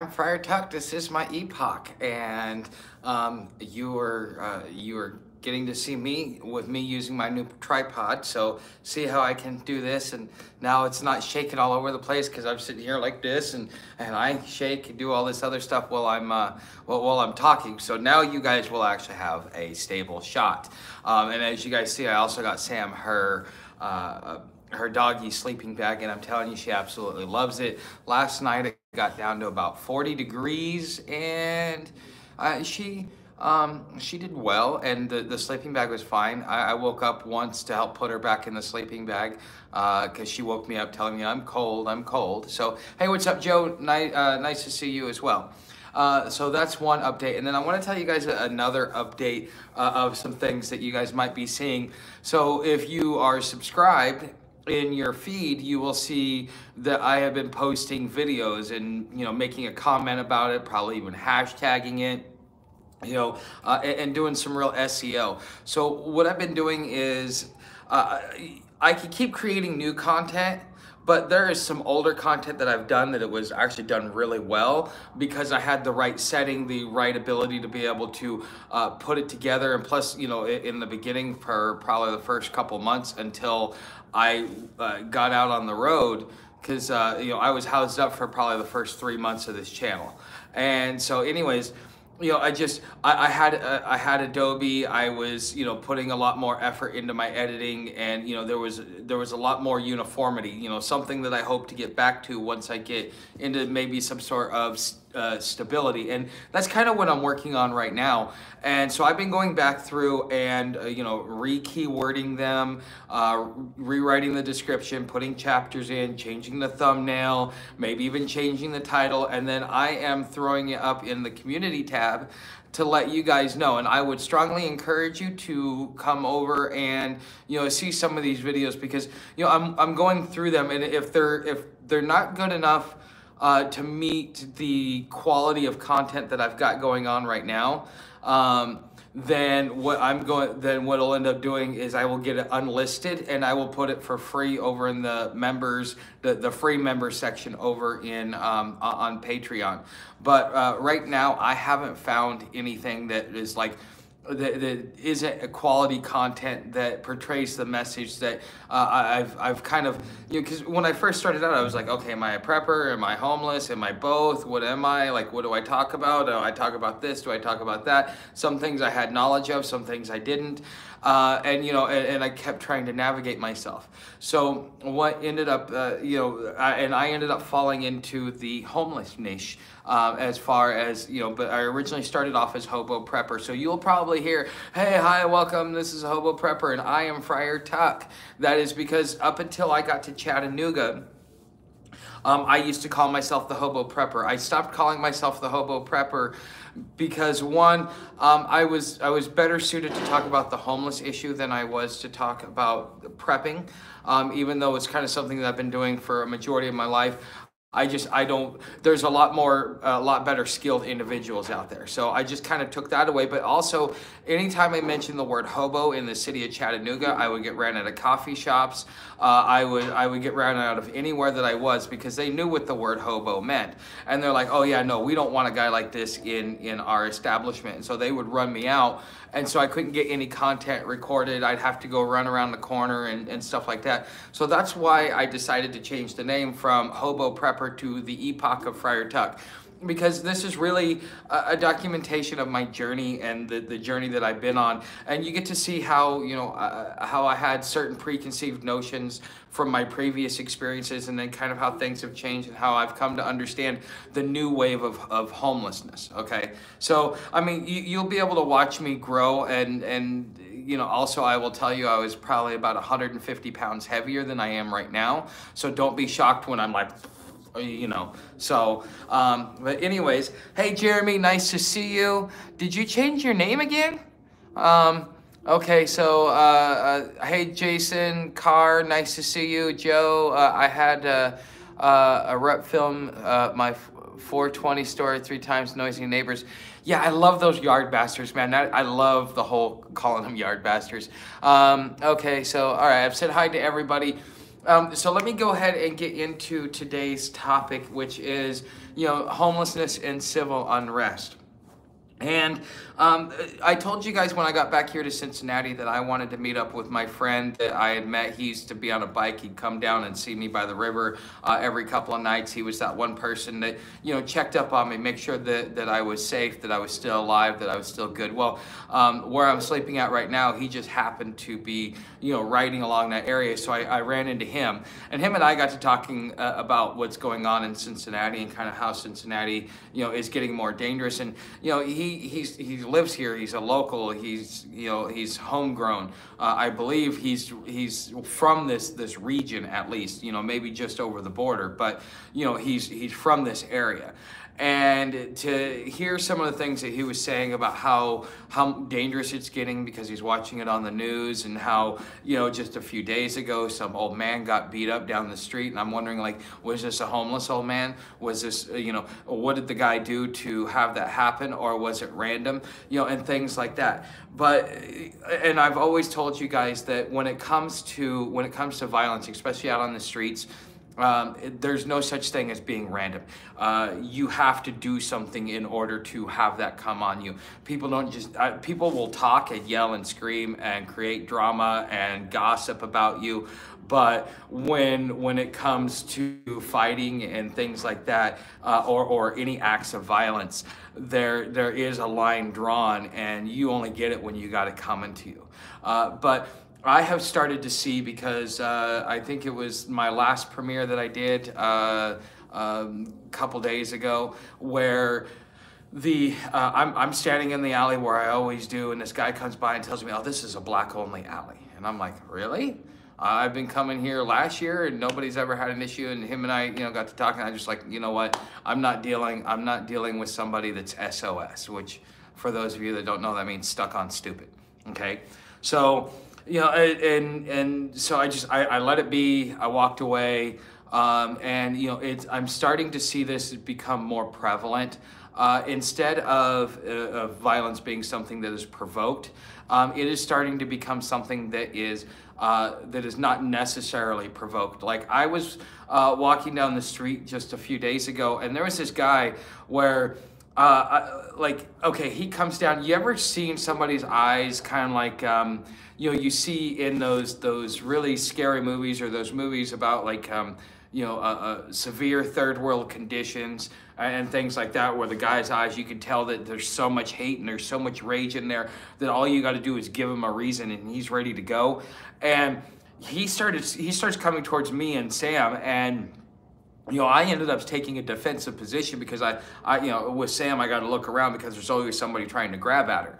I'm Friar Tuck. This is my epoch, and um, you are uh, you are getting to see me with me using my new tripod. So see how I can do this, and now it's not shaking all over the place because I'm sitting here like this, and and I shake and do all this other stuff while I'm uh, while, while I'm talking. So now you guys will actually have a stable shot. Um, and as you guys see, I also got Sam her. Uh, her doggy sleeping bag and I'm telling you she absolutely loves it. Last night it got down to about 40 degrees and uh, she um, she did well and the, the sleeping bag was fine. I, I, woke up once to help put her back in the sleeping bag because uh, she woke me up telling me I'm cold, I'm cold. So, hey, what's up, Joe? Uh, nice to see you as well. Uh, so that's one update. And then I want to tell you guys another update uh, of some things that you guys might be seeing. So if you are subscribed in your feed, you will see that I have been posting videos and, you know, making a comment about it, probably even hashtagging it you know, uh, and, doing some real SEO. So what I've been doing is uh, I can keep creating new content, but there is some older content that I've done that it was actually done really well because I had the right setting, the right ability to be able to uh, put it together. And plus, you know, in the beginning for probably the first couple months until I uh, got out on the road because uh, you know I was housed up for probably the first three months of this channel, and so anyways, you know I just I, I had uh, I had Adobe. I was you know putting a lot more effort into my editing, and you know there was there was a lot more uniformity. You know something that I hope to get back to once I get into maybe some sort of uh, stability. And that's kind of what I'm working on right now. And so I've been going back through and, uh, you know, re-keywording them, uh, rewriting the description, putting chapters in, changing the thumbnail, maybe even changing the title. And then I am throwing it up in the community tab to let you guys know and I would strongly encourage you to come over and you know see some of these videos because you know I'm, I'm going through them and if they're if they're not good enough uh, to meet the quality of content that I've got going on right now, um, then what I'm going, then what I'll end up doing is I will get it unlisted and I will put it for free over in the members, the, the free member section over in um, on Patreon. But uh, right now, I haven't found anything that is like that, that isn't a quality content that portrays the message that uh, I've, I've kind of, you know, because when I first started out, I was like, okay, am I a prepper? Am I homeless? Am I both? What am I? Like, what do I talk about? Do I talk about this? Do I talk about that? Some things I had knowledge of, some things I didn't. Uh, and you know, and, and, I kept trying to navigate myself. So what ended up, uh, you know, I, and I ended up falling into the homeless niche uh, as far as you know. But I originally started off as hobo prepper, so you'll probably hear, "Hey, hi, welcome. This is a hobo prepper, and I am Friar Tuck." That is because up until I got to Chattanooga. Um, I used to call myself the hobo prepper. I stopped calling myself the hobo prepper because one, um, I was I was better suited to talk about the homeless issue than I was to talk about prepping. Um, even though it's kind of something that I've been doing for a majority of my life, I just I don't there's a lot more a lot better skilled individuals out there. So I just kind of took that away. But also anytime I mentioned the word hobo in the city of Chattanooga, I would get ran out of coffee shops. Uh, I would I would get ran out of anywhere that I was because they knew what the word hobo meant. And they're like, oh yeah, no, we don't want a guy like this in in our establishment. And so they would run me out and so I couldn't get any content recorded. I'd have to go run around the corner and, and stuff like that. So that's why I decided to change the name from Hobo Prepper to the Epoch of Friar Tuck because this is really a, a, documentation of my journey and the, the journey that I've been on. And you get to see how, you know, uh, how I had certain preconceived notions from my previous experiences and then kind of how things have changed and how I've come to understand the new wave of, of homelessness. Okay. So, I mean, you, you'll be able to watch me grow and, and, you know, also I will tell you I was probably about 150 pounds heavier than I am right now. So don't be shocked when I'm like, you know. So, um, but anyways, hey Jeremy, nice to see you. Did you change your name again? Um, okay, so uh, uh, hey Jason Carr, nice to see you. Joe, uh, I had uh, uh, a rep film uh, my 420 story three times noisy neighbors. Yeah, I love those yard bastards, man. I love the whole calling them yard bastards. Um, okay, so all right, I've said hi to everybody. Um, so let me go ahead and get into today's topic, which is, you know, homelessness and civil unrest. And um, I told you guys when I got back here to Cincinnati that I wanted to meet up with my friend that I had met. He used to be on a bike. He'd come down and see me by the river uh, every couple of nights. He was that one person that, you know, checked up on me, make sure that, that I was safe, that I was still alive, that I was still good. Well, um, where I'm sleeping at right now, he just happened to be, you know, riding along that area. So I, I ran into him. And him and I got to talking uh, about what's going on in Cincinnati and kind of how Cincinnati, you know, is getting more dangerous. And, you know, he he's he lives here. He's a local. He's you know he's homegrown. Uh, I believe he's he's from this this region at least. You know maybe just over the border, but you know he's he's from this area and to hear some of the things that he was saying about how how dangerous it's getting because he's watching it on the news and how you know just a few days ago some old man got beat up down the street. And I'm wondering like was this a homeless old man? Was this uh, you know what did the guy do to have that happen? Or was it random? You know and things like that. But and I've always told you guys that when it comes to when it comes to violence especially out on the streets um, there's no such thing as being random. Uh, you have to do something in order to have that come on you. People don't just, uh, people will talk and yell and scream and create drama and gossip about you. But when when it comes to fighting and things like that, uh, or or any acts of violence, there there is a line drawn, and you only get it when you got it coming to you. Uh, but I have started to see because uh, I think it was my last premiere that I did uh, a um, couple days ago where the uh, I'm, I'm standing in the alley where I always do and this guy comes by and tells me oh this is a black only alley. And I'm like really? I've been coming here last year and nobody's ever had an issue and him and I you know got to talking. I just like you know what? I'm not dealing I'm not dealing with somebody that's SOS which for those of you that don't know that means stuck on stupid okay? So you know, and and so I just I, I let it be. I walked away, um, and you know, it's I'm starting to see this become more prevalent. Uh, instead of, uh, of, violence being something that is provoked, um, it is starting to become something that is uh, that is not necessarily provoked. Like I was uh, walking down the street just a few days ago, and there was this guy where. Uh, like okay, he comes down. You ever seen somebody's eyes kind of like um, you know you see in those those really scary movies or those movies about like um, you know uh, uh, severe third world conditions and things like that where the guy's eyes you can tell that there's so much hate and there's so much rage in there that all you got to do is give him a reason and he's ready to go and he started he starts coming towards me and Sam and you know, I ended up taking a defensive position because I, I, you know, with Sam, I got to look around because there's always somebody trying to grab at her.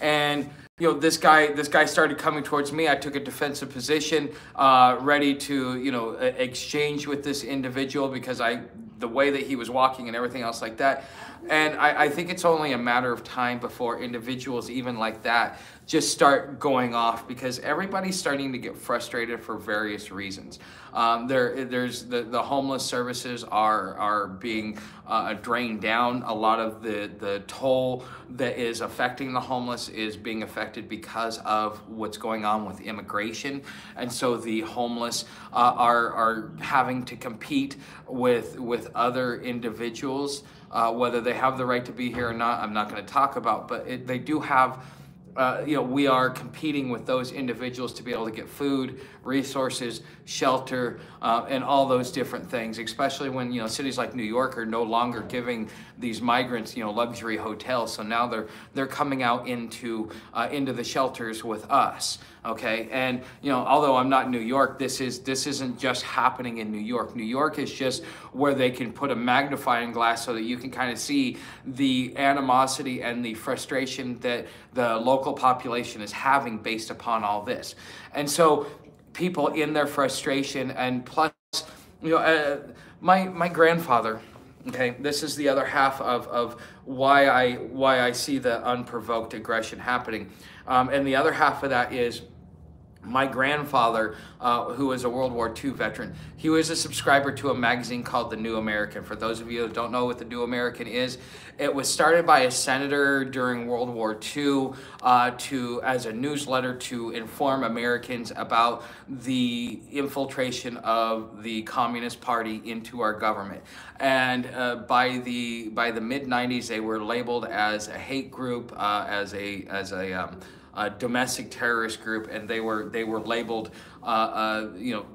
And you know, this guy, this guy started coming towards me. I took a defensive position, uh, ready to, you know, exchange with this individual because I, the way that he was walking and everything else like that. And I, I think it's only a matter of time before individuals even like that just start going off because everybody's starting to get frustrated for various reasons. Um, there, there's the, the homeless services are are being uh, drained down. A lot of the the toll that is affecting the homeless is being affected because of what's going on with immigration, and so the homeless uh, are are having to compete with with other individuals. Uh, whether they have the right to be here or not, I'm not going to talk about, but it, they do have uh, you know, we are competing with those individuals to be able to get food, resources, shelter, uh, and all those different things, especially when, you know, cities like New York are no longer giving these migrants, you know, luxury hotels. So now they're, they're coming out into, uh, into the shelters with us okay? And you know although i'm not in new york this is this isn't just happening in new york. New york is just where they can put a magnifying glass so that you can kind of see the animosity and the frustration that the local population is having based upon all this. And so people in their frustration and plus you know uh, my my grandfather okay this is the other half of, of why i why i see the unprovoked aggression happening. Um, and the other half of that is my grandfather, uh, who was a World War II veteran, he was a subscriber to a magazine called The New American. For those of you that don't know what The New American is, it was started by a senator during World War II uh, to as a newsletter to inform Americans about the infiltration of the Communist Party into our government. And uh, by the by the mid 90s, they were labeled as a hate group, uh, as a as a um, a domestic terrorist group, and they were they were labeled, uh, uh, you know,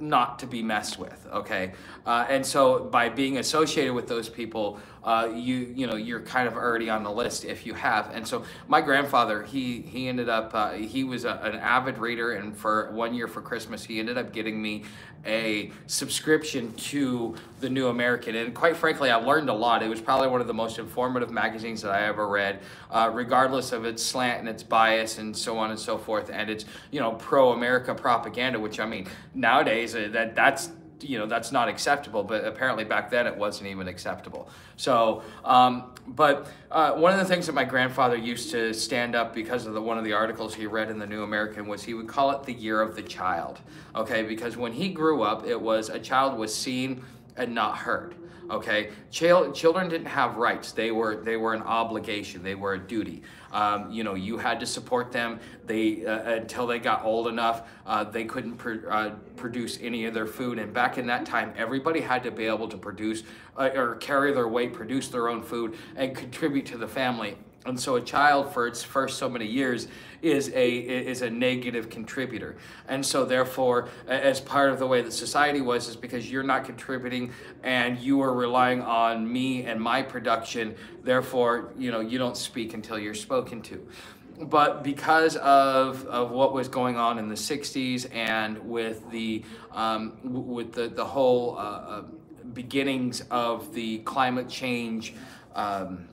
not to be messed with. Okay, uh, and so by being associated with those people, uh, you you know you're kind of already on the list if you have. And so my grandfather, he he ended up uh, he was a, an avid reader, and for one year for Christmas, he ended up getting me a subscription to the New American. And quite frankly, I learned a lot. It was probably one of the most informative magazines that I ever read, uh, regardless of its slant and its bias and so on and so forth, and its you know pro-America propaganda. Which I mean, nowadays uh, that that's you know that's not acceptable but apparently back then it wasn't even acceptable. So um, but uh, one of the things that my grandfather used to stand up because of the one of the articles he read in the new american was he would call it the year of the child okay? Because when he grew up it was a child was seen and not heard okay? Chil- children didn't have rights. They were they were an obligation. They were a duty. Um, you know you had to support them. They uh, until they got old enough uh, they couldn't pr- uh, produce any of their food. And back in that time everybody had to be able to produce uh, or carry their weight produce their own food and contribute to the family and so a child for its first so many years is a is a negative contributor. And so therefore, as part of the way that society was, is because you're not contributing and you are relying on me and my production, therefore, you know, you don't speak until you're spoken to but because of, of what was going on in the 60s and with the um, with the, the whole uh, uh, beginnings of the climate change um,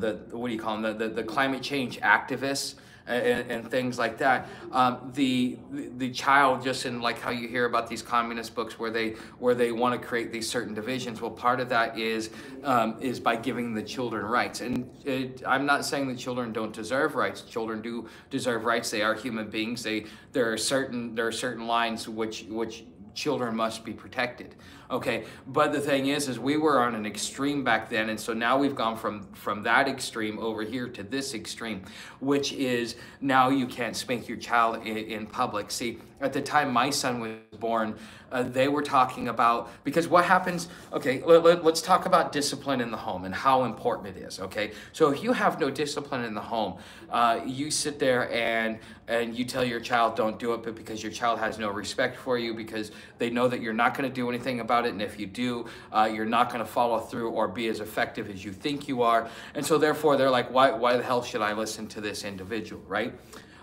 the what do you call them the, the, the climate change activists and, and, things like that. Um, the the child just in like how you hear about these communist books where they where they want to create these certain divisions. Well, part of that is um, is by giving the children rights. And it, I'm not saying that children don't deserve rights. Children do deserve rights. They are human beings. They there are certain there are certain lines which which children must be protected. Okay, but the thing is, is we were on an extreme back then, and so now we've gone from from that extreme over here to this extreme, which is now you can't spank your child in, in public. See, at the time my son was born, uh, they were talking about because what happens okay let, let, let's talk about discipline in the home and how important it is okay? So if you have no discipline in the home uh, you sit there and and you tell your child don't do it but because your child has no respect for you because they know that you're not going to do anything about it and if you do uh, you're not going to follow through or be as effective as you think you are. And so therefore they're like why, why the hell should i listen to this individual? Right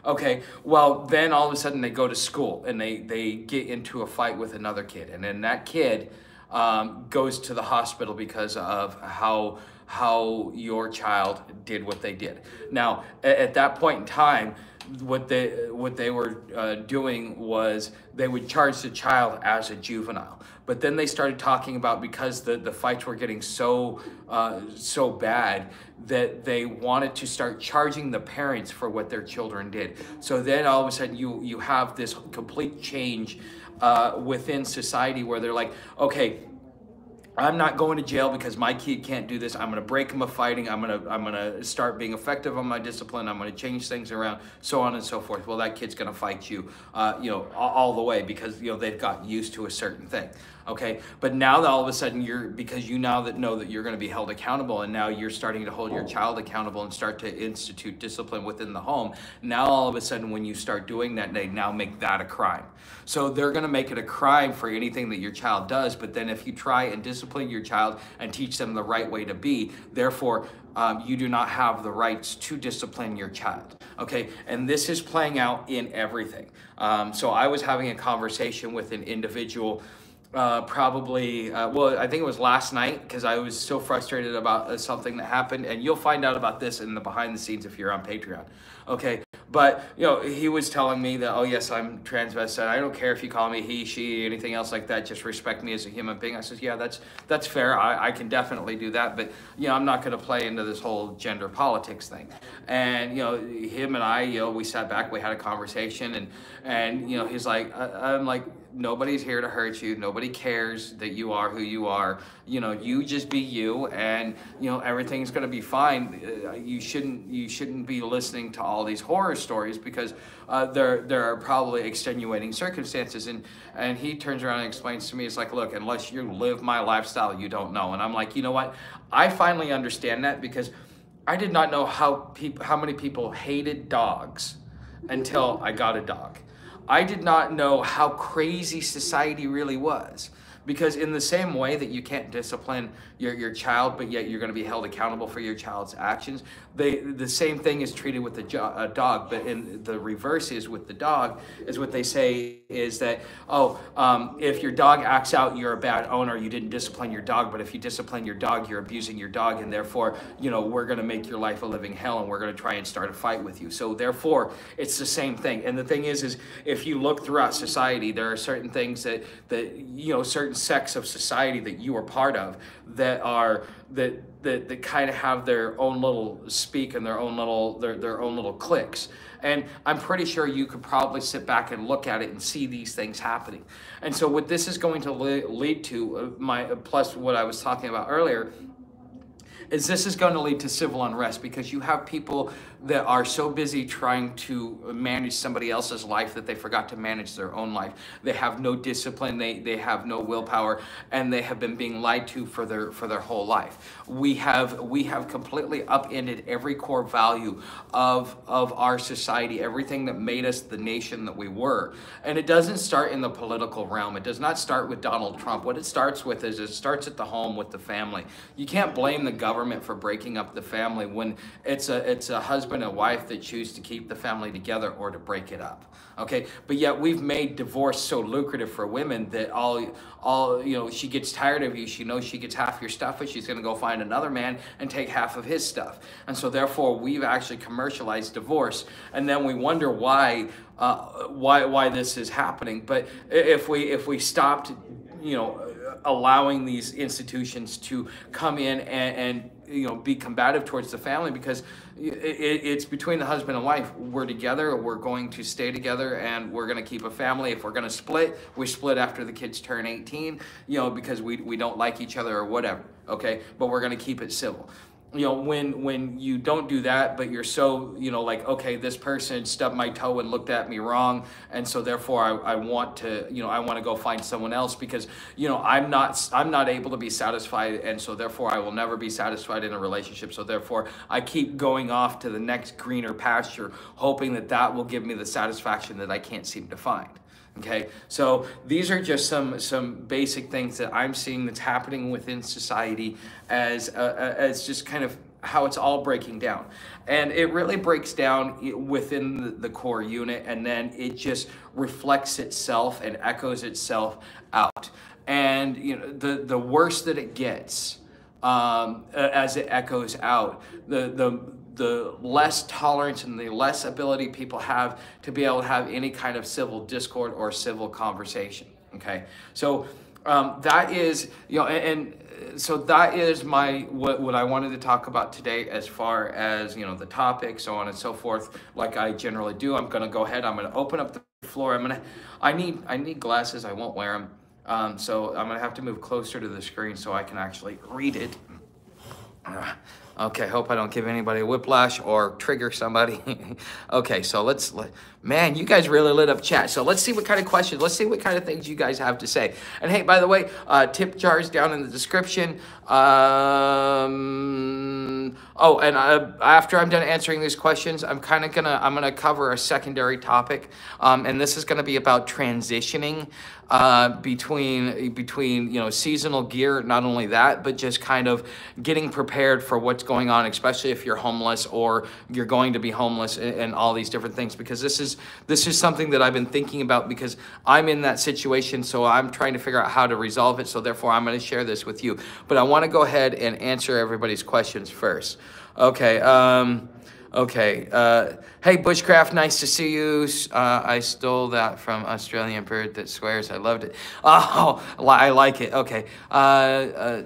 Okay, well, then all of a sudden they go to school and they, they get into a fight with another kid. And then that kid um, goes to the hospital because of how, how your child did what they did. Now, at, at that point in time, what they what they were uh, doing was they would charge the child as a juvenile. But then they started talking about because the, the fights were getting so uh, so bad that they wanted to start charging the parents for what their children did. So then all of a sudden you you have this complete change uh, within society where they're like okay I'm not going to jail because my kid can't do this. I'm going to break him of fighting. I'm going to I'm going to start being effective on my discipline. I'm going to change things around, so on and so forth. Well, that kid's going to fight you, uh, you know, all, all, the way because you know they've got used to a certain thing okay but now that all of a sudden you're because you now that know that you're going to be held accountable and now you're starting to hold your child accountable and start to institute discipline within the home now all of a sudden when you start doing that they now make that a crime so they're going to make it a crime for anything that your child does but then if you try and discipline your child and teach them the right way to be therefore um, you do not have the rights to discipline your child. Okay, and this is playing out in everything. Um, so I was having a conversation with an individual uh, probably, uh, well, I think it was last night because I was so frustrated about uh, something that happened. And you'll find out about this in the behind the scenes if you're on Patreon. Okay. But you know, he was telling me that, oh yes, I'm transvestite. I don't care if you call me he, she, anything else like that. Just respect me as a human being. I says, yeah, that's that's fair. I, I can definitely do that. But you know, I'm not going to play into this whole gender politics thing. And you know, him and I, you know, we sat back, we had a conversation, and and you know, he's like, I, I'm like nobody's here to hurt you. Nobody cares that you are who you are. You know, you just be you, and you know everything's to be fine. Uh, you shouldn't you shouldn't be listening to all these horror stories because uh, there there are probably extenuating circumstances. And and he turns around and explains to me, it's like, look, unless you live my lifestyle, you don't know. And I'm like, you know what? I finally understand that because I did not know how people how many people hated dogs until I got a dog. I did not know how crazy society really was. Because in the same way that you can't discipline your, your child, but yet you're going to be held accountable for your child's actions, they, the same thing is treated with the a dog. But in the reverse is with the dog, is what they say is that, oh, um, if your dog acts out, you're a bad owner, you didn't discipline your dog. But if you discipline your dog, you're abusing your dog. And therefore, you know, we're going to make your life a living hell and we're going to try and start a fight with you. So therefore, it's the same thing. And the thing is, is if you look throughout society, there are certain things that, that you know, certain sects of society that you are part of that are that that, that kind of have their own little speak and their own little their, their own little cliques and i'm pretty sure you could probably sit back and look at it and see these things happening. And so what this is going to lead to uh, my plus what i was talking about earlier is this is going to lead to civil unrest because you have people that are so busy trying to manage somebody else's life that they forgot to manage their own life. They have no discipline, they, they have no willpower, and they have been being lied to for their for their whole life. We have we have completely upended every core value of of our society, everything that made us the nation that we were. And it doesn't start in the political realm. It does not start with Donald Trump. What it starts with is it starts at the home with the family. You can't blame the government for breaking up the family when it's a it's a husband and wife that choose to keep the family together or to break it up. Okay, but yet we've made divorce so lucrative for women that all, all you know, she gets tired of you. She knows she gets half your stuff, and she's going to go find another man and take half of his stuff. And so therefore, we've actually commercialized divorce, and then we wonder why, uh, why, why this is happening. But if we if we stopped, you know, allowing these institutions to come in and, and you know be combative towards the family because it, it's between the husband and wife. We're together we're going to stay together and we're going to keep a family. If we're going to split we split after the kids turn 18 you know because we, we don't like each other or whatever okay? But we're going to keep it civil you know when when you don't do that but you're so you know like okay this person stubbed my toe and looked at me wrong and so therefore I, I want to you know I want to go find someone else because you know I'm not I'm not able to be satisfied and so therefore I will never be satisfied in a relationship. So therefore I keep going off to the next greener pasture hoping that that will give me the satisfaction that I can't seem to find Okay, so these are just some some basic things that I'm seeing that's happening within society as uh, uh, as just kind of how it's all breaking down, and it really breaks down within the, core unit, and then it just reflects itself and echoes itself out, and you know the the worse that it gets um, as it echoes out, the the the less tolerance and the less ability people have to be able to have any kind of civil discord or civil conversation. Okay, so um, that is you know, and, and, so that is my what what I wanted to talk about today as far as you know the topic, so on and so forth. Like I generally do, I'm gonna go ahead. I'm gonna open up the floor. I'm gonna. I need I need glasses. I won't wear them. Um, so I'm gonna have to move closer to the screen so I can actually read it. Okay, hope I don't give anybody a whiplash or trigger somebody. okay, so let's, let, man, you guys really lit up chat. So let's see what kind of questions, let's see what kind of things you guys have to say. And hey, by the way, uh, tip jars down in the description. Um, oh, and uh, after I'm done answering these questions, I'm kind of gonna, I'm gonna cover a secondary topic. Um, and this is gonna be about transitioning uh, between, between, you know, seasonal gear, not only that, but just kind of getting prepared for what's going on, especially if you're homeless or you're going to be homeless and, and all these different things, because this is, this is something that I've been thinking about because I'm in that situation. So I'm trying to figure out how to resolve it. So therefore I'm to share this with you, but I want to go ahead and answer everybody's questions first. Okay. Um, Okay. Uh, hey, Bushcraft, nice to see you. Uh, I stole that from Australian Bird that swears. I loved it. Oh, I like it. Okay. Uh, uh,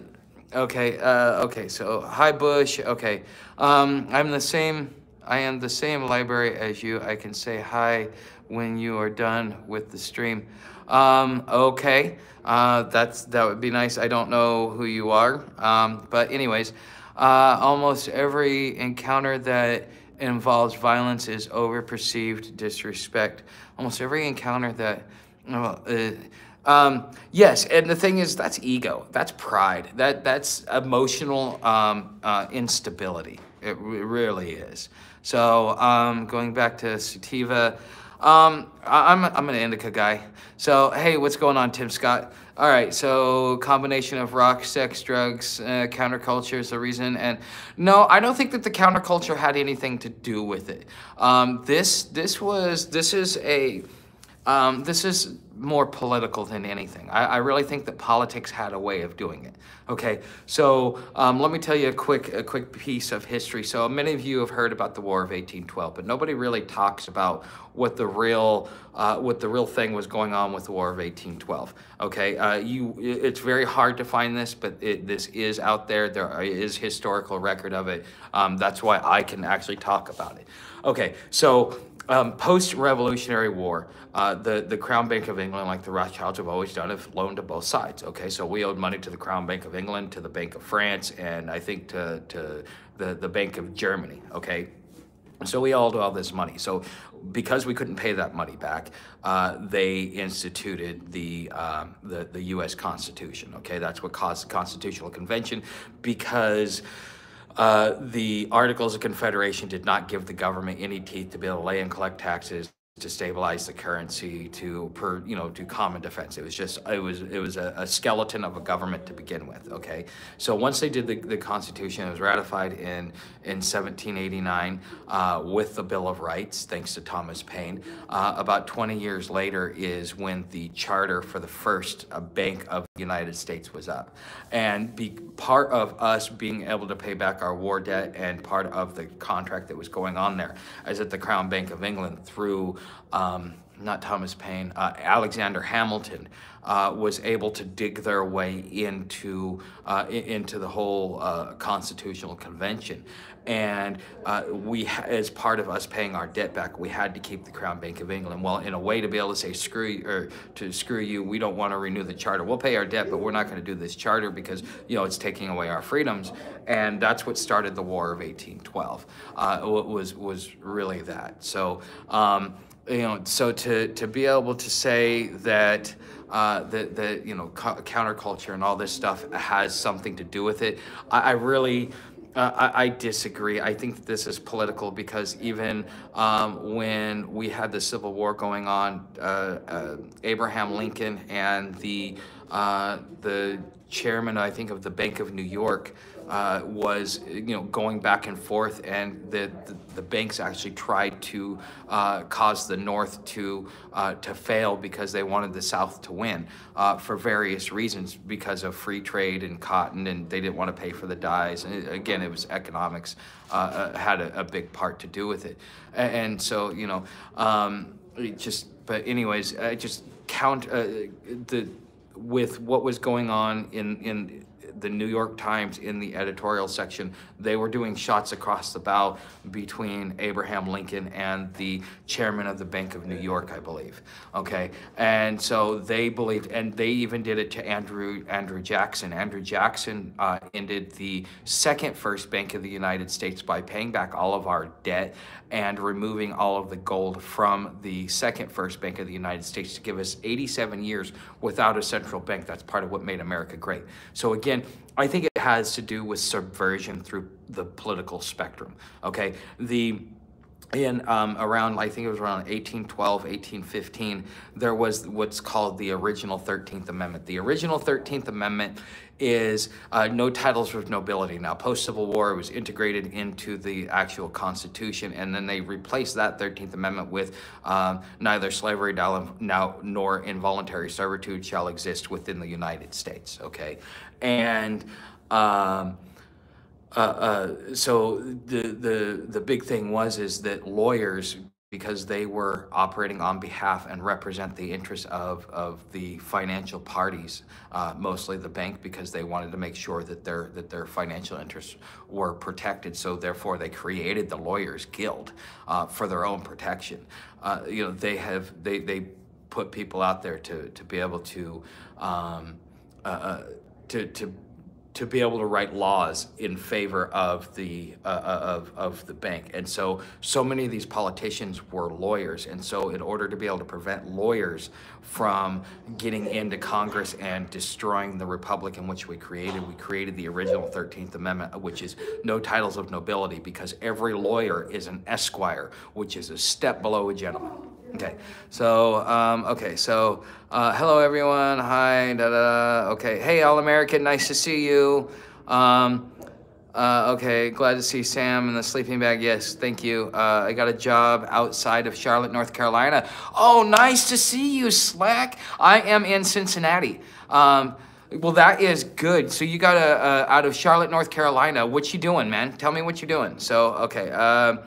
okay. Uh, okay. So, hi, Bush. Okay. Um, I'm the same. I am the same library as you. I can say hi when you are done with the stream. Um, okay. Uh, that's that would be nice. I don't know who you are. Um, but anyways. Uh, almost every encounter that involves violence is over-perceived disrespect. Almost every encounter that, uh, um, yes, and the thing is, that's ego. That's pride. That that's emotional um, uh, instability. It, really is. So um, going back to sativa, um, I'm I'm an indica guy. So hey, what's going on, Tim Scott? All right, so combination of rock, sex, drugs, uh, counterculture is the reason. And no, I don't think that the counterculture had anything to do with it. Um, this this was this is a um, this is more political than anything. I, I, really think that politics had a way of doing it. Okay, so um, let me tell you a quick a quick piece of history. So many of you have heard about the War of 1812, but nobody really talks about what the real uh, what the real thing was going on with the War of 1812. Okay, uh, you it's very hard to find this, but it, this is out there. There is historical record of it. Um, that's why I can actually talk about it. Okay, so um, Post-Revolutionary War, uh, the, the Crown Bank of England, like the Rothschilds have always done, have loaned to both sides. Okay, so we owed money to the Crown Bank of England, to the Bank of France, and I think to, to the, the Bank of Germany. Okay, so we owed all this money. So because we couldn't pay that money back, uh, they instituted the, uh, the, the U.S. Constitution. Okay, that's what caused the Constitutional Convention because uh, the Articles of Confederation did not give the government any teeth to be able to lay and collect taxes to stabilize the currency to per you know to common defense. It was just it was it was a, a, skeleton of a government to begin with okay? So once they did the, the constitution it was ratified in in 1789 uh, with the bill of rights thanks to thomas paine. Uh, about 20 years later is when the charter for the first uh, bank of the united states was up. And be part of us being able to pay back our war debt and part of the contract that was going on there is that the crown bank of england through um, not Thomas Paine, uh, Alexander Hamilton uh, was able to dig their way into uh, into the whole uh, constitutional convention. And uh, we, as part of us paying our debt back, we had to keep the Crown Bank of England. Well, in a way to be able to say screw you, or to screw you, we don't want to renew the charter. We'll pay our debt, but we're not going to do this charter because you know it's taking away our freedoms. And that's what started the War of 1812. Uh, was was really that. So. Um, you know, so to, to be able to say that uh, that, that, you know, counterculture and all this stuff has something to do with it, I, I really, uh, I, I, disagree. I think this is political because even um, when we had the Civil War going on, uh, uh Abraham Lincoln and the uh, the chairman, I think, of the Bank of New York uh, was you know going back and forth, and the the, the banks actually tried to uh, cause the North to uh, to fail because they wanted the South to win uh, for various reasons, because of free trade and cotton, and they didn't want to pay for the dyes. And again, it was economics uh, uh, had a, a, big part to do with it, and, and so you know, um, just but anyways, I just count the with what was going on in in the New York Times in the editorial section, they were doing shots across the bow between Abraham Lincoln and the chairman of the Bank of New York, I believe. Okay, and so they believed, and they even did it to Andrew Andrew Jackson. Andrew Jackson uh, ended the second first Bank of the United States by paying back all of our debt and removing all of the gold from the second first Bank of the United States to give us 87 years without a central bank. That's part of what made America great. So again, I think it has to do with subversion through the political spectrum. Okay, the in um, around, I think it was around 1812, 1815, there was what's called the original 13th Amendment. The original 13th Amendment is uh, no titles of nobility. Now, post-Civil War, it was integrated into the actual Constitution, and then they replaced that 13th Amendment with um, neither slavery now nor involuntary servitude shall exist within the United States, okay? And um, uh, uh, so the the the big thing was is that lawyers because they were operating on behalf and represent the interests of, of the financial parties, uh, mostly the bank, because they wanted to make sure that their that their financial interests were protected. So therefore, they created the Lawyers Guild uh, for their own protection. Uh, you know, they have they they put people out there to to be able to um, uh, to to to be able to write laws in favor of the uh, uh, of, of the bank. And so so many of these politicians were lawyers. And so in order to be able to prevent lawyers from getting into congress and destroying the republic in which we created we created the original 13th amendment which is no titles of nobility because every lawyer is an esquire which is a step below a gentleman Okay, so, um, okay, so, uh, hello everyone, hi, da da, okay, hey All American, nice to see you. Um, uh, okay, glad to see Sam in the sleeping bag, yes, thank you. Uh, I got a job outside of Charlotte, North Carolina. Oh, nice to see you, Slack. I am in Cincinnati. Um, well, that is good. So you got a, a, out of Charlotte, North Carolina. What you doing, man? Tell me what you're doing. So, okay, uh,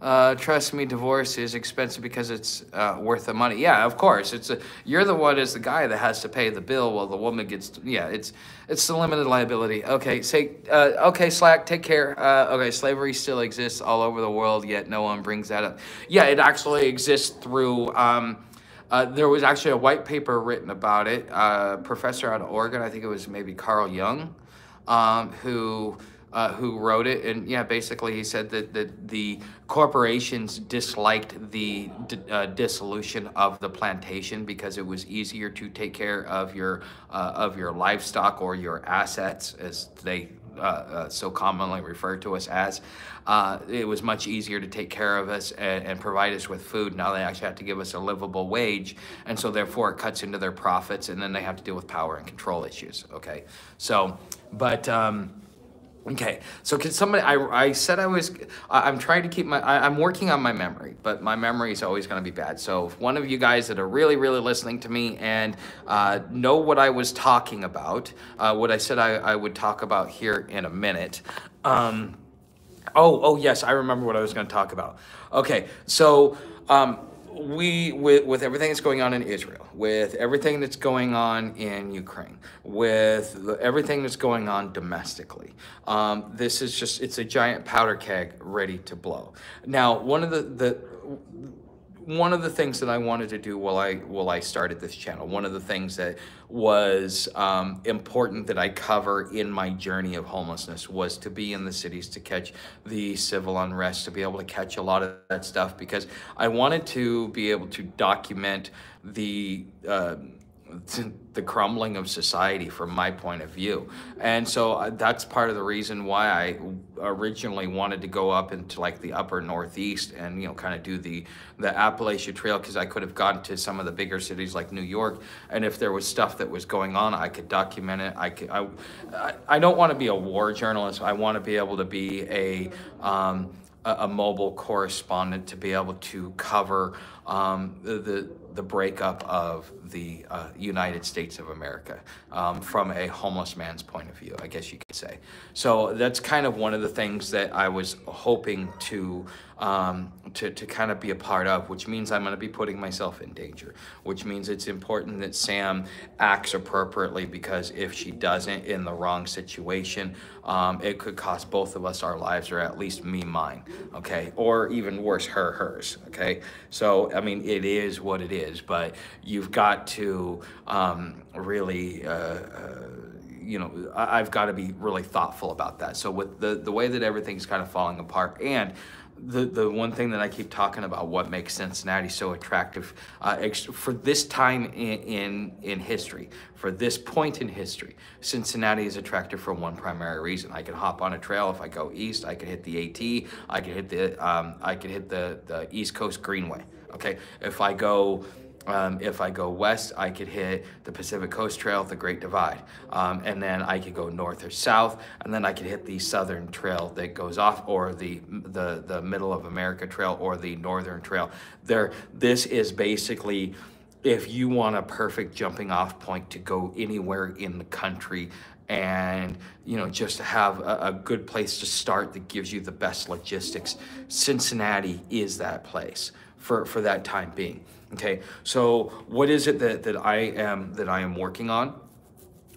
uh, trust me, divorce is expensive because it's uh, worth the money. Yeah, of course. It's a, you're the one as the guy that has to pay the bill while the woman gets. Yeah, it's it's the limited liability. Okay, say uh, okay, Slack. Take care. Uh, okay, slavery still exists all over the world, yet no one brings that up. Yeah, it actually exists through. Um, uh, there was actually a white paper written about it. Uh, professor out of Oregon, I think it was maybe Carl Jung, um, who uh, who wrote it, and yeah, basically he said that, that the corporations disliked the uh, dissolution of the plantation because it was easier to take care of your uh, of your livestock or your assets, as they uh, uh, so commonly refer to us as. Uh, it was much easier to take care of us and, and, provide us with food. Now they actually have to give us a livable wage, and so therefore it cuts into their profits, and then they have to deal with power and control issues. Okay, so but. Um, Okay, so can somebody, I, I said I was, I'm trying to keep my, I, am working on my memory, but my memory is always going to be bad. So if one of you guys that are really, really listening to me and uh, know what I was talking about, uh, what I said I, I would talk about here in a minute. Um, oh, oh yes, I remember what I was going to talk about. Okay, so um, we with with everything that's going on in Israel, with everything that's going on in Ukraine, with everything that's going on domestically, um, this is just it's a giant powder keg ready to blow. Now, one of the the one of the things that I wanted to do while I while I started this channel, one of the things that was um, important that I cover in my journey of homelessness was to be in the cities to catch the civil unrest, to be able to catch a lot of that stuff because I wanted to be able to document the uh, the crumbling of society from my point of view. And so uh, that's part of the reason why I originally wanted to go up into like the upper Northeast and, you know, kind of do the, the Appalachia Trail because I could have gone to some of the bigger cities like New York. And if there was stuff that was going on, I could document it. I could, I, I don't want to be a war journalist. I want to be able to be a, um, a, mobile correspondent to be able to cover um, the, the the breakup of the uh, United States of America um, from a homeless man's point of view, I guess you could say. So that's kind of one of the things that I was hoping to um, to, to kind of be a part of, which means I'm going to be putting myself in danger, which means it's important that Sam acts appropriately because if she doesn't in the wrong situation, um, it could cost both of us our lives, or at least me mine, okay? Or even worse, her hers, okay? So, I mean, it is what it is, but you've got to um, really. Uh, uh, you know, I, have got to be really thoughtful about that. So with the the way that everything's kind of falling apart, and the the one thing that I keep talking about, what makes Cincinnati so attractive uh, for this time in, in, in history, for this point in history, Cincinnati is attractive for one primary reason. I can hop on a trail if I go east. I can hit the AT. I can hit the um, I can hit the the East Coast Greenway. Okay, if I go um, if I go west, I could hit the Pacific Coast Trail, the Great Divide. Um, and then I could go north or south, and then I could hit the Southern Trail that goes off, or the, the, the Middle of America Trail, or the Northern Trail. There, this is basically if you want a perfect jumping off point to go anywhere in the country and you know just have a, a, good place to start that gives you the best logistics cincinnati is that place for for that time being okay so what is it that that i am that i am working on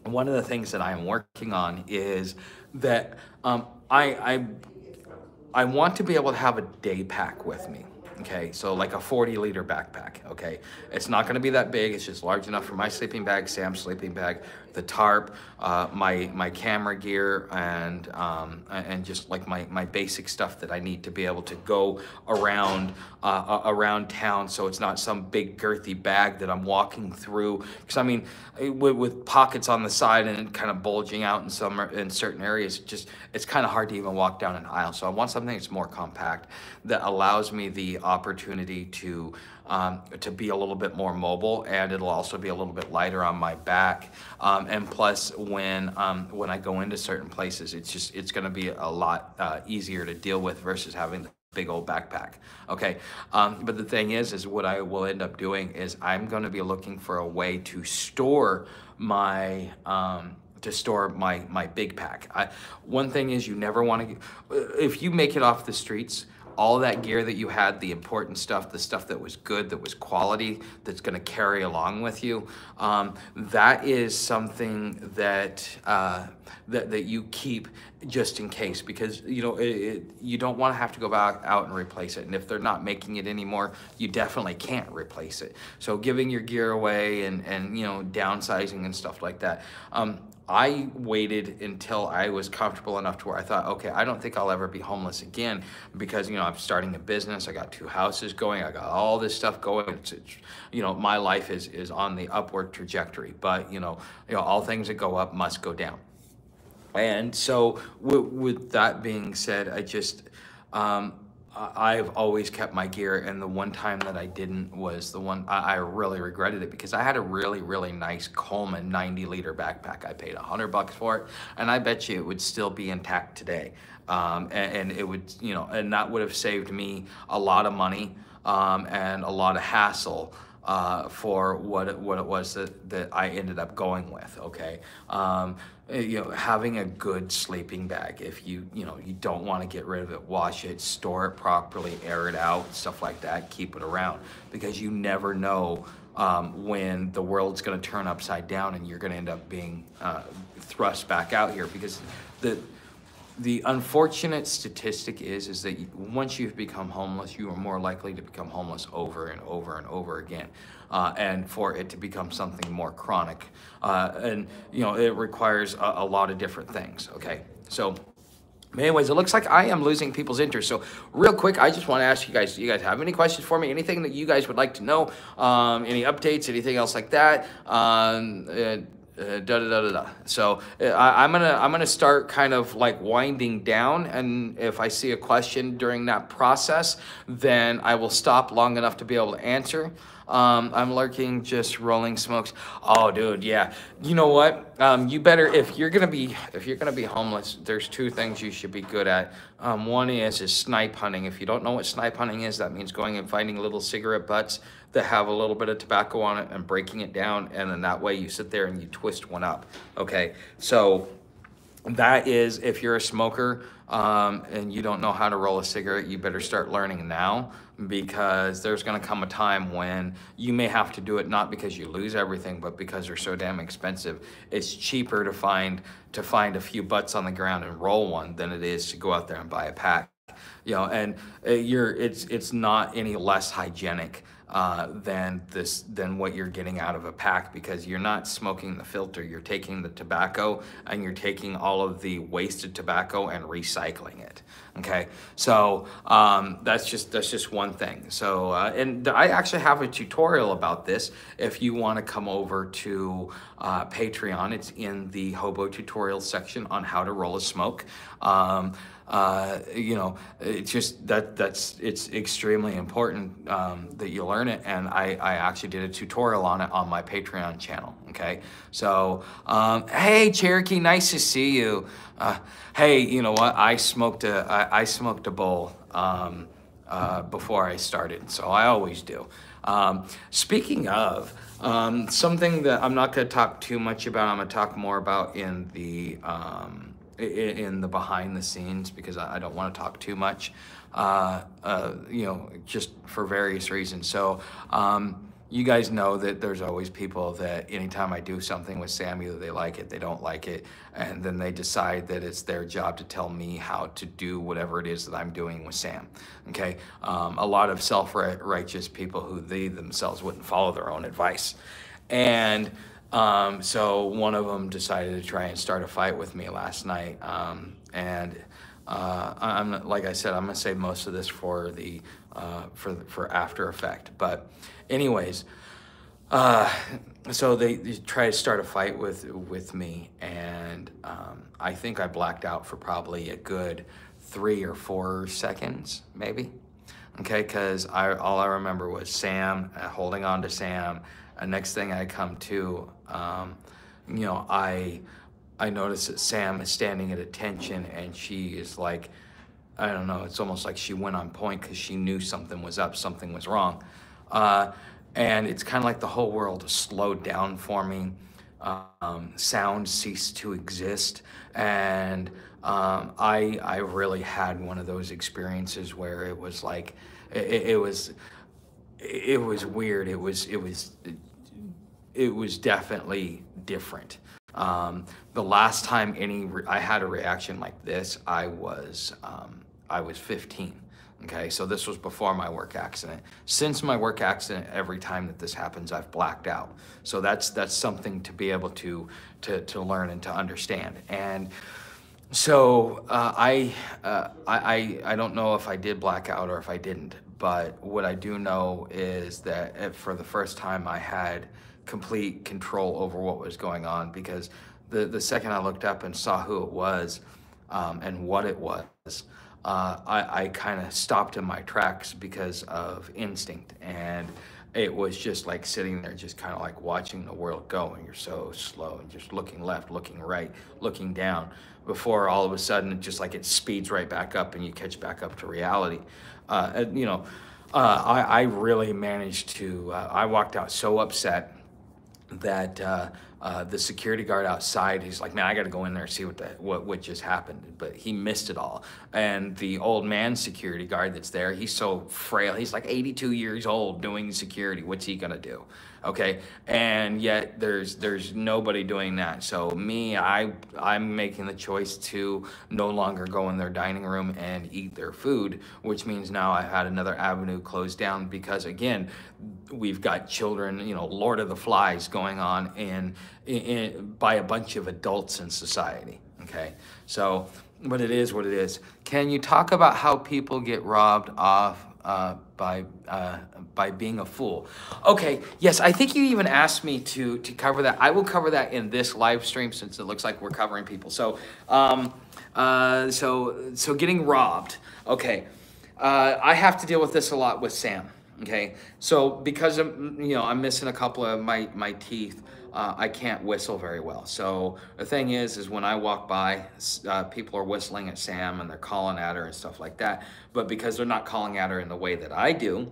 one of the things that i am working on is that um, i i i want to be able to have a day pack with me okay? So like a 40 liter backpack, okay? It's not gonna be that big, it's just large enough for my sleeping bag, Sam's sleeping bag, the tarp, uh, my my camera gear, and um, and just like my my basic stuff that I need to be able to go around uh, around town. So it's not some big girthy bag that I'm walking through. Because I mean, with, with, pockets on the side and kind of bulging out in some in certain areas, just it's kind of hard to even walk down an aisle. So I want something that's more compact that allows me the opportunity to um, to be a little bit more mobile and it'll also be a little bit lighter on my back. Um, and plus when, um, when I go into certain places, it's just, it's gonna be a lot uh, easier to deal with versus having the big old backpack. Okay, um, but the thing is, is what I will end up doing is I'm gonna be looking for a way to store my, um, to store my my big pack. I, one thing is you never want to if you make it off the streets, all that gear that you had, the important stuff, the stuff that was good, that was quality, that's going to carry along with you, um, that is something that, uh, that that you keep just in case because you know it, it, you don't want to have to go back out and replace it. And if they're not making it anymore, you definitely can't replace it. So giving your gear away and and you know downsizing and stuff like that. Um, I waited until I was comfortable enough to where I thought, okay, I don't think I'll ever be homeless again because, you know, I'm starting a business. I got two houses going. I got all this stuff going. It's, it's, you know, my life is, is on the upward trajectory, but, you know, you know, all things that go up must go down. And so with, with that being said, I just, um, I've always kept my gear, and the one time that I didn't was the one I, I, really regretted it because I had a really, really nice Coleman 90 liter backpack. I paid a hundred bucks for it, and I bet you it would still be intact today. Um, and, and, it would, you know, and that would have saved me a lot of money um, and a lot of hassle uh, for what it, what it was that, that I ended up going with. Okay, um, you know, having a good sleeping bag. If you you know you don't want to get rid of it, wash it, store it properly, air it out, stuff like that. Keep it around because you never know um, when the world's going to turn upside down and you're going to end up being uh, thrust back out here because the the unfortunate statistic is is that once you've become homeless, you are more likely to become homeless over and over and over again, uh, and for it to become something more chronic, uh, and you know it requires a, a lot of different things. Okay, so. Anyways, it looks like I am losing people's interest. So, real quick, I just want to ask you guys: Do you guys have any questions for me? Anything that you guys would like to know? Um, any updates? Anything else like that? Um, uh, uh, da da da da da. So uh, I, am gonna I'm gonna start kind of like winding down, and if I see a question during that process, then I will stop long enough to be able to answer. Um, I'm lurking, just rolling smokes. Oh, dude, yeah. You know what? Um, you better if you're gonna be if you're gonna be homeless. There's two things you should be good at. Um, one is is snipe hunting. If you don't know what snipe hunting is, that means going and finding little cigarette butts that have a little bit of tobacco on it and breaking it down, and then that way you sit there and you twist one up. Okay, so that is if you're a smoker um, and you don't know how to roll a cigarette, you better start learning now because there's going to come a time when you may have to do it not because you lose everything but because they're so damn expensive. It's cheaper to find to find a few butts on the ground and roll one than it is to go out there and buy a pack. You know and uh, you're it's it's not any less hygienic uh, than this than what you're getting out of a pack because you're not smoking the filter. You're taking the tobacco and you're taking all of the wasted tobacco and recycling it. Okay, so um, that's just that's just one thing. So uh, and I actually have a tutorial about this. If you want to come over to uh, Patreon, it's in the Hobo tutorial section on how to roll a smoke. Um, uh, you know, it's just that that's it's extremely important um, that you learn it. And I, I actually did a tutorial on it on my Patreon channel. Okay, so um, hey Cherokee, nice to see you. Uh, hey, you know what? I smoked a I, I smoked a bowl. Um, uh, before I started, so I always do. Um, speaking of, um, something that I'm not going to talk too much about, I'm going to talk more about in the um, in the behind the scenes because I don't want to talk too much, uh, uh, you know, just for various reasons. So. Um, you guys know that there's always people that anytime I do something with Sam, either they like it, they don't like it, and then they decide that it's their job to tell me how to do whatever it is that I'm doing with Sam. Okay, um, a lot of self-righteous people who they themselves wouldn't follow their own advice, and um, so one of them decided to try and start a fight with me last night, um, and. Uh, I'm like I said, I'm gonna save most of this for the uh, for for after effect. But anyways, uh, so they, they, try to start a fight with with me, and um, I think I blacked out for probably a good three or four seconds, maybe. Okay, because I all I remember was Sam uh, holding on to Sam. And next thing I come to, um, you know, I I notice that Sam is standing at attention, and she is like. I don't know, it's almost like she went on point because she knew something was up, something was wrong. Uh, and it's kind of like the whole world slowed down for me. Um, sound ceased to exist, and um, I I really had one of those experiences where it was like it, it was it was weird. It was it was it was definitely different. Um, the last time any I had a reaction like this, I was um, I was 15. Okay, so this was before my work accident. Since my work accident, every time that this happens, I've blacked out. So that's that's something to be able to to to learn and to understand. And so uh, I, uh, I I don't know if I did black out or if I didn't, but what I do know is that for the first time I had complete control over what was going on because the the second I looked up and saw who it was um, and what it was uh, I, I kind of stopped in my tracks because of instinct. And it was just like sitting there, just kind of like watching the world go. And you're so slow and just looking left, looking right, looking down before all of a sudden, just like it speeds right back up and you catch back up to reality. Uh, and, you know, uh, I, I, really managed to, uh, I walked out so upset that uh, uh, the security guard outside, he's like, man, I got to go in there and see what, the, what what just happened. But he missed it all. And the old man security guard that's there, he's so frail. He's like 82 years old doing security. What's he gonna do? Okay? And yet there's there's nobody doing that. So me i i'm making the choice to no longer go in their dining room and eat their food which means now i've had another avenue closed down because again we've got children you know lord of the flies going on in, in, by a bunch of adults in society okay? So but it is what it is. Can you talk about how people get robbed off uh, by uh, by being a fool. Okay, yes, I think you even asked me to to cover that. I will cover that in this live stream since it looks like we're covering people. So, um, uh, so so getting robbed. Okay, uh, I have to deal with this a lot with Sam. Okay, so because I'm you know I'm missing a couple of my my teeth uh, I can't whistle very well. So the thing is, is when I walk by, uh, people are whistling at Sam and they're calling at her and stuff like that. But because they're not calling at her in the way that I do,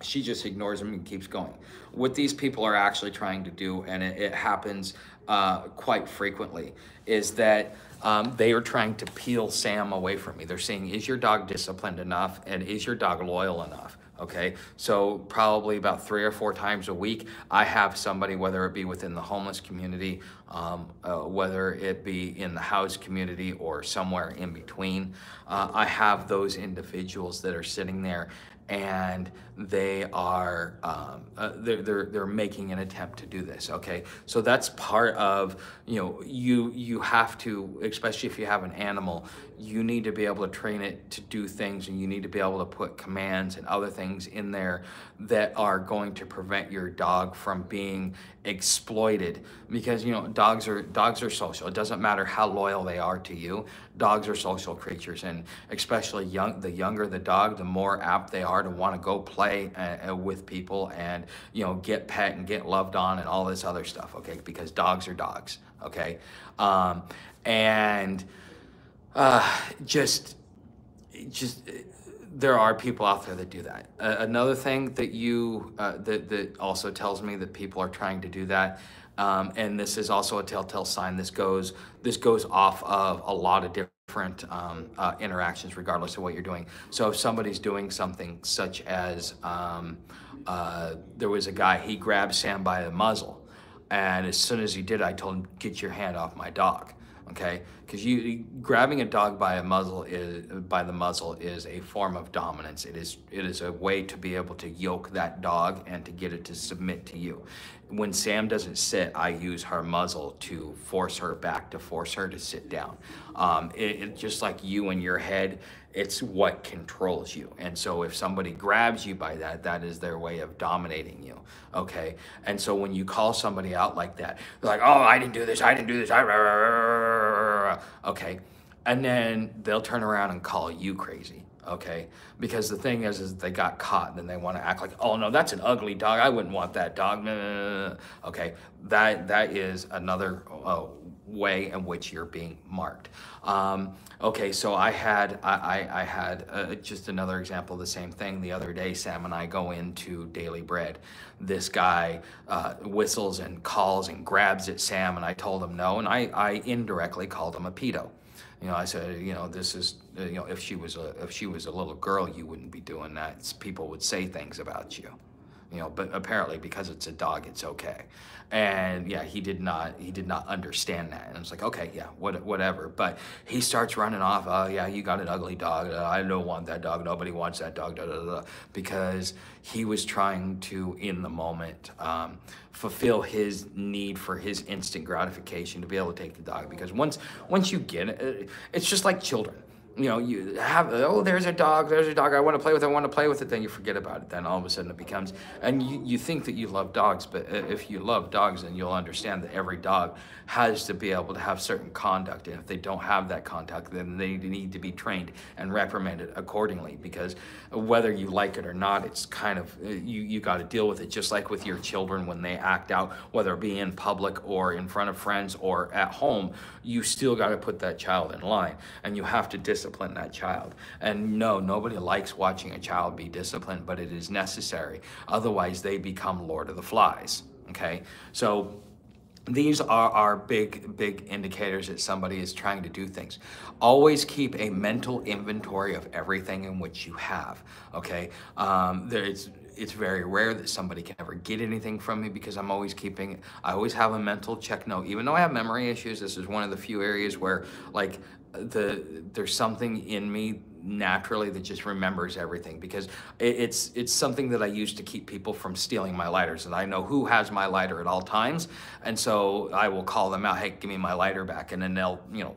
she just ignores them and keeps going. What these people are actually trying to do, and it, it happens uh, quite frequently, is that um, they are trying to peel Sam away from me. They're saying, is your dog disciplined enough and is your dog loyal enough? Okay? So probably about three or four times a week, I have somebody, whether it be within the homeless community, um, uh, whether it be in the house community or somewhere in between, uh, I have those individuals that are sitting there and they are um, uh, they're, they're they're making an attempt to do this okay so that's part of you know you you have to especially if you have an animal you need to be able to train it to do things and you need to be able to put commands and other things in there that are going to prevent your dog from being exploited. Because you know dogs are dogs are social. It doesn't matter how loyal they are to you. Dogs are social creatures and especially young the younger the dog the more apt they are to want to go play uh, uh, with people and you know get pet and get loved on and all this other stuff okay? Because dogs are dogs okay? Um, and uh, just just there are people out there that do that. Uh, another thing that you uh, that that also tells me that people are trying to do that, um, and this is also a telltale sign. This goes this goes off of a lot of different um, uh, interactions, regardless of what you're doing. So if somebody's doing something such as um, uh, there was a guy, he grabbed Sam by the muzzle, and as soon as he did, I told him, "Get your hand off my dog." Okay? Because you grabbing a dog by a muzzle is by the muzzle is a form of dominance. It is it is a way to be able to yoke that dog and to get it to submit to you when sam doesn't sit i use her muzzle to force her back to force her to sit down um, it, it just like you and your head it's what controls you. And so if somebody grabs you by that, that is their way of dominating you. Okay. And so when you call somebody out like that, they're like, oh, I didn't do this, I didn't do this. I... Okay. And then they'll turn around and call you crazy. Okay. Because the thing is, is they got caught and then they want to act like, oh no, that's an ugly dog. I wouldn't want that dog. Okay. That, that is another uh, way in which you're being marked. Um, okay, so I had I, I, I had uh, just another example of the same thing. The other day, Sam and I go into Daily Bread. This guy uh, whistles and calls and grabs at Sam, and I told him no, and I, I indirectly called him a pedo. You know, I said, you know, this is, you know, if she was a if she was a little girl, you wouldn't be doing that. People would say things about you you know but apparently because it's a dog it's okay. And yeah he did not he did not understand that. And i was like okay yeah what, whatever. But he starts running off oh yeah you got an ugly dog. I don't want that dog. Nobody wants that dog. Da, da, da, because he was trying to in the moment um, fulfill his need for his instant gratification to be able to take the dog. Because once once you get it it's just like children you know, you have, oh, there's a dog, there's a dog, I want to play with it, I want to play with it, then you forget about it. Then all of a sudden it becomes, and you, you think that you love dogs, but if you love dogs, then you'll understand that every dog has to be able to have certain conduct. And if they don't have that conduct, then they need to be trained and reprimanded accordingly because whether you like it or not, it's kind of, uh, you, you got to deal with it. Just like with your children when they act out, whether it be in public or in front of friends or at home, you still got to put that child in line and you have to discipline that child. And no, nobody likes watching a child be disciplined, but it is necessary. Otherwise, they become Lord of the Flies. Okay? So, these are our big, big indicators that somebody is trying to do things. Always keep a mental inventory of everything in which you have. Okay, um, there, it's very rare that somebody can ever get anything from me because I'm always keeping, I always have a mental check note. Even though I have memory issues, this is one of the few areas where like the there's something in me naturally that just remembers everything because it's it's something that I use to keep people from stealing my lighters and I know who has my lighter at all times and so I will call them out hey give me my lighter back and then they'll you know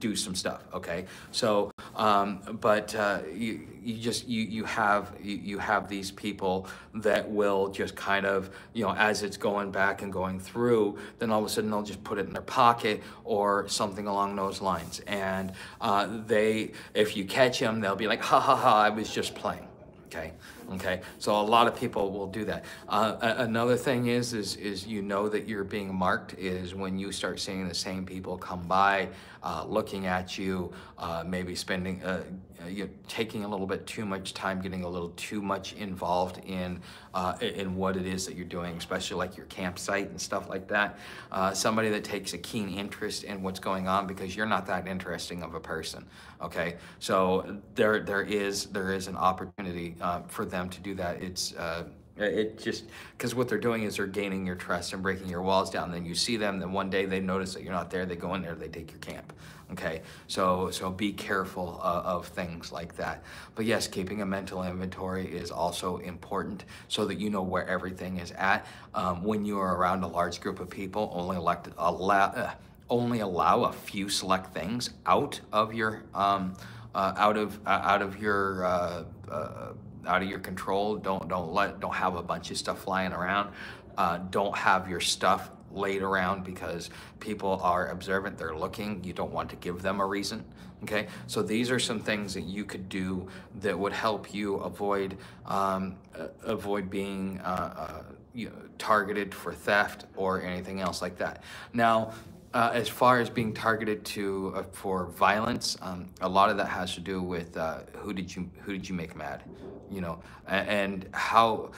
do some stuff okay? So um, but uh, you, you just you you have you, you have these people that will just kind of you know as it's going back and going through then all of a sudden they'll just put it in their pocket or something along those lines. And uh, they if you catch them they'll be like ha ha ha I was just playing okay? Okay? So a lot of people will do that. Uh, another thing is is is you know that you're being marked is when you start seeing the same people come by uh, looking at you uh, maybe spending uh, you know, taking a little bit too much time getting a little too much involved in uh, in what it is that you're doing especially like your campsite and stuff like that uh, somebody that takes a keen interest in what's going on because you're not that interesting of a person okay so there there is there is an opportunity for them to do that. It's uh, it just because what they're doing is they're gaining your trust and breaking your walls down. Then you see them, then one day they notice that you're not there. They go in there, they take your camp. Okay, so so be careful uh, of things like that. But yes, keeping a mental inventory is also important so that you know where everything is at. Um, when you are around a large group of people, only elect allow. Uh, only allow a few select things out of your um, uh, out of uh, out of your uh, uh, out of your control. Don't don't let don't have a bunch of stuff flying around. Uh, don't have your stuff laid around because people are observant. They're looking. You don't want to give them a reason. Okay, so these are some things that you could do that would help you avoid um, uh, avoid being uh, uh you know, targeted for theft or anything else like that. Now uh, as far as being targeted to uh, for violence, um, a lot of that has to do with uh, who did you who did you make mad, you know, and, how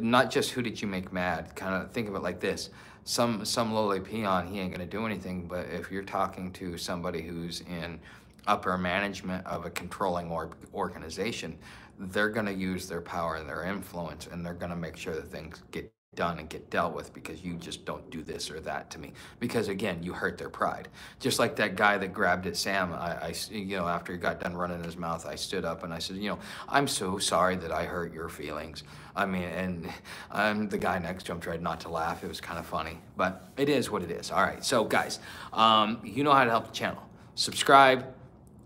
not just who did you make mad. Kind of think of it like this: some some lowly peon, he ain't gonna do anything. But if you're talking to somebody who's in upper management of a controlling or organization, they're gonna use their power and their influence, and they're gonna make sure that things get done and get dealt with because you just don't do this or that to me. Because again you hurt their pride. Just like that guy that grabbed at sam I, I you know after he got done running his mouth i stood up and i said you know i'm so sorry that i hurt your feelings. I mean and i'm the guy next to him tried not to laugh. It was kind of funny but it is what it is. All right. So guys um, you know how to help the channel. Subscribe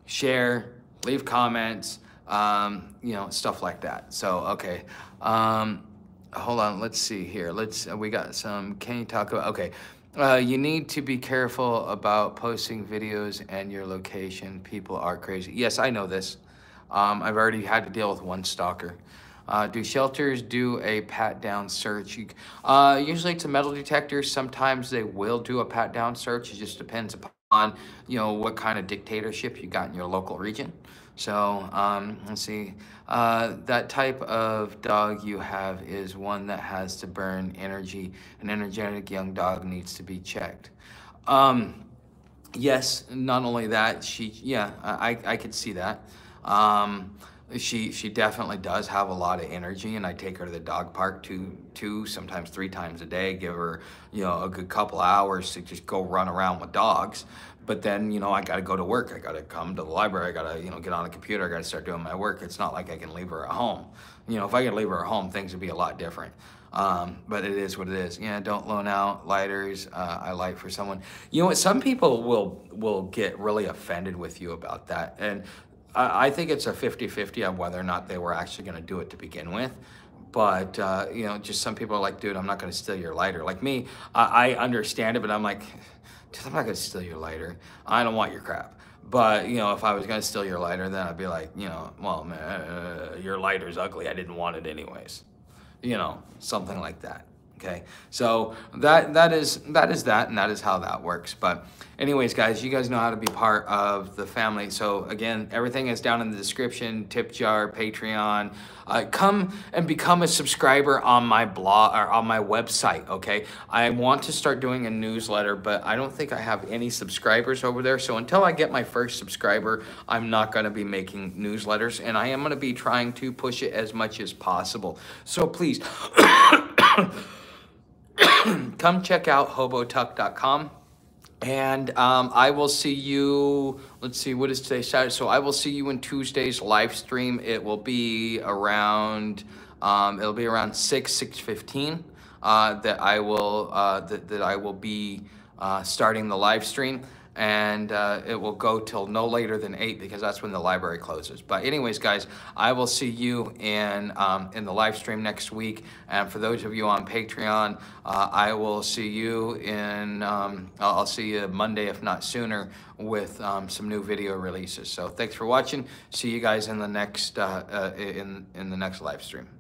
share leave comments um, you know stuff like that. So okay. Um, hold on, let's see here. Let's, uh, we got some, can you talk about, okay. Uh, you need to be careful about posting videos and your location. People are crazy. Yes, I know this. Um, I've already had to deal with one stalker. Uh, do shelters do a pat down search? Uh, usually it's a metal detector. Sometimes they will do a pat down search. It just depends upon, you know, what kind of dictatorship you got in your local region. So um, let's see. Uh, that type of dog you have is one that has to burn energy. An energetic young dog needs to be checked. Um, yes, not only that, she, yeah, I, I could see that. Um, she she definitely does have a lot of energy and I take her to the dog park two two sometimes three times a day give her you know a good couple hours to just go run around with dogs but then you know I got to go to work. I got to come to the library. I got to you know get on the computer. I got to start doing my work. It's not like I can leave her at home. You know if I could leave her at home things would be a lot different. Um, but it is what it is. Yeah don't loan out lighters. Uh, I light for someone. You know what? Some people will will get really offended with you about that. And I think it's a 50-50 on whether or not they were actually going to do it to begin with. But, uh, you know, just some people are like, dude, I'm not going to steal your lighter. Like me, I, I understand it, but I'm like, dude, I'm not going to steal your lighter. I don't want your crap. But, you know, if I was going to steal your lighter, then I'd be like, you know, well, man, uh, your lighter's ugly. I didn't want it anyways. You know, something like that. Okay, so that that is that is that, and that is how that works. But anyways, guys, you guys know how to be part of the family. So again, everything is down in the description: tip jar, Patreon. Uh, come and become a subscriber on my blog or on my website. Okay, I want to start doing a newsletter, but I don't think I have any subscribers over there. So until I get my first subscriber, I'm not going to be making newsletters, and I am going to be trying to push it as much as possible. So please. come check out hobotuck.com. And um, I will see you, let's see, what is today, Saturday? So I will see you in Tuesday's live stream. It will be around, um, it'll be around 6, 6.15 uh, that I will, uh, that, that I will be uh, starting the live stream and uh, it will go till no later than 8 because that's when the library closes. But anyways, guys, I will see you in, um, in the live stream next week. And for those of you on Patreon, uh, I will see you in, um, I'll see you Monday, if not sooner, with um, some new video releases. So thanks for watching. See you guys in the next, uh, uh in, in the next live stream.